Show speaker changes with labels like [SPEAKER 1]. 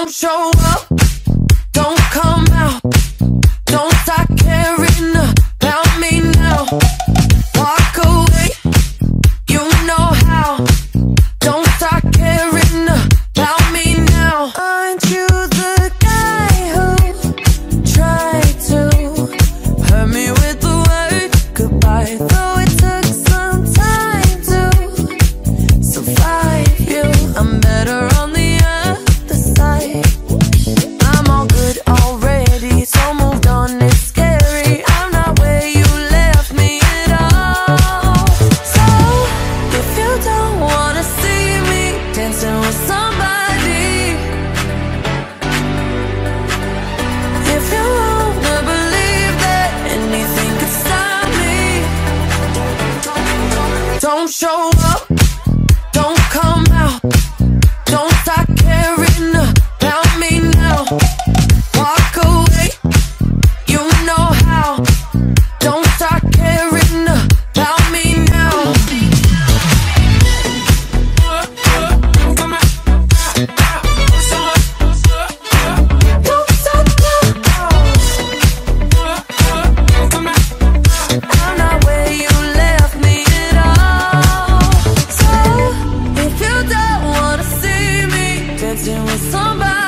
[SPEAKER 1] Don't show don't show up. somebody